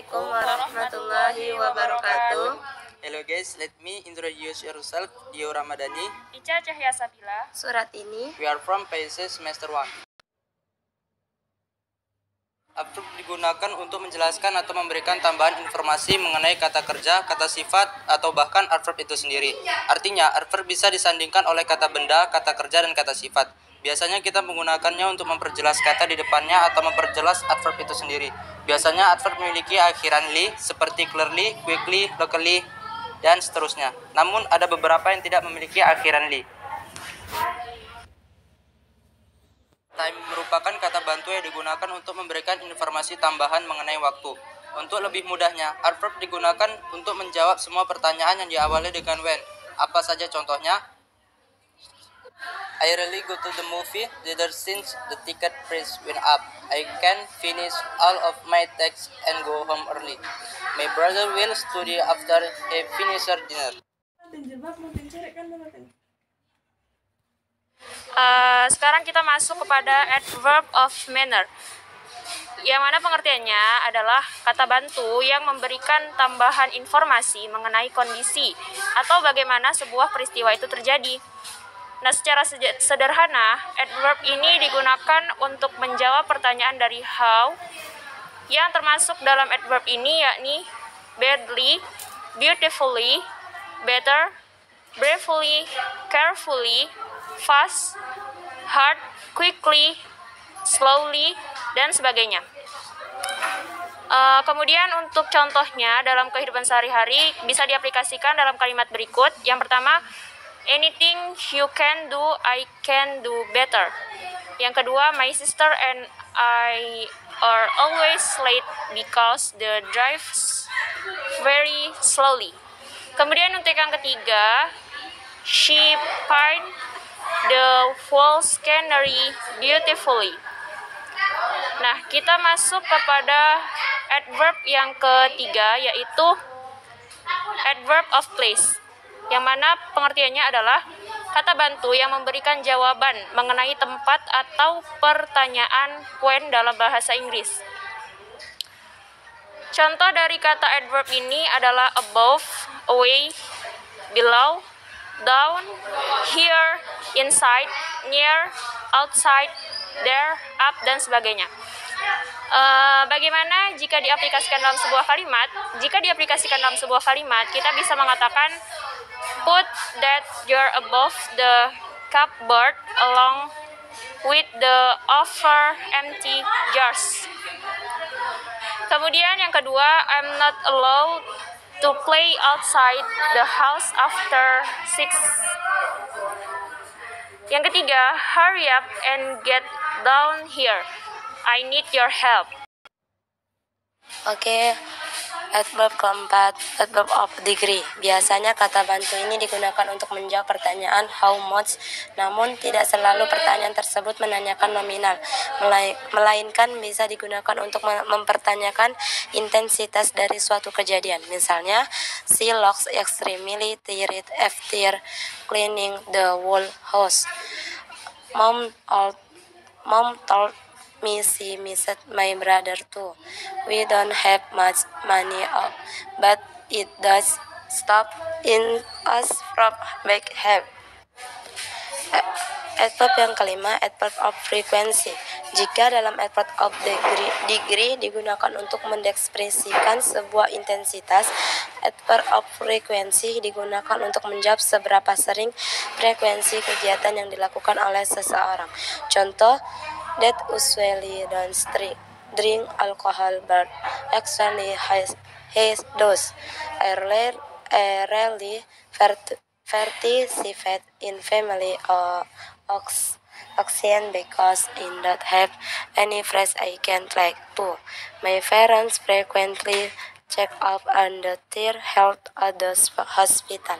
Assalamualaikum warahmatullahi wabarakatuh. Hello guys, let me introduce yourself. Dio Ramadhani. Ica Cahya Sabila. Surat ini We are from PSC semester 1. Adverb digunakan untuk menjelaskan atau memberikan tambahan informasi mengenai kata kerja, kata sifat, atau bahkan adverb itu sendiri. Artinya, adverb bisa disandingkan oleh kata benda, kata kerja, dan kata sifat. Biasanya kita menggunakannya untuk memperjelas kata di depannya atau memperjelas adverb itu sendiri. Biasanya adverb memiliki akhiran li seperti clearly, quickly, locally, dan seterusnya. Namun ada beberapa yang tidak memiliki akhiran li. Time merupakan kata bantu yang digunakan untuk memberikan informasi tambahan mengenai waktu. Untuk lebih mudahnya, adverb digunakan untuk menjawab semua pertanyaan yang diawali dengan when. Apa saja contohnya? I really go to the movie theater since the ticket price went up. I can finish all of my texts and go home early. My brother will study after he finishes dinner. Eh, sekarang kita masuk kepada adverb of manner. Yang mana pengertiannya adalah kata bantu yang memberikan tambahan informasi mengenai kondisi atau bagaimana sebuah peristiwa itu terjadi. Nah, secara sederhana, adverb ini digunakan untuk menjawab pertanyaan dari how yang termasuk dalam adverb ini yakni badly, beautifully, better, bravely, carefully, fast, hard, quickly, slowly, dan sebagainya. Eh, kemudian untuk contohnya dalam kehidupan sehari-hari bisa diaplikasikan dalam kalimat berikut. Yang pertama, anything you can do, I can do better. Yang kedua, my sister and I are always late because the drives very slowly. Kemudian untuk yang ketiga, she paint the whole scenery beautifully. Nah, kita masuk kepada adverb yang ketiga yaitu adverb of place. Yang mana pengertiannya adalah kata bantu yang memberikan jawaban mengenai tempat atau pertanyaan when dalam bahasa Inggris. Contoh dari kata adverb ini adalah above, away, below, down, here, inside, near, outside, there, up, dan sebagainya. Eh, bagaimana jika diaplikasikan dalam sebuah kalimat? Jika diaplikasikan dalam sebuah kalimat, kita bisa mengatakan put that you're above the cupboard along with the offer empty jars. Kemudian yang kedua, I'm not allowed to play outside the house after six. Yang ketiga, hurry up and get down here. I need your help. Oke, adverb keempat, adverb of degree. Biasanya kata bantu ini digunakan untuk menjawab pertanyaan how much, namun tidak selalu pertanyaan tersebut menanyakan nominal, melai- melainkan bisa digunakan untuk mem- mempertanyakan intensitas dari suatu kejadian. Misalnya, she looks extremely tired after cleaning the whole house. Mom, all, mom told she missed my brother too. We don't have much money, uh, but it does stop in us from back help. Adverb yang kelima, adverb of frequency. Jika dalam adverb of degree, degree digunakan untuk mendekspresikan sebuah intensitas, adverb of frequency digunakan untuk menjawab seberapa sering frekuensi kegiatan yang dilakukan oleh seseorang. Contoh, that usually don't drink alcohol but actually has, has those. I rarely, I participate in family or ox- auction because I don't have any friends I can talk to. My parents frequently check up on the their health at the hospital.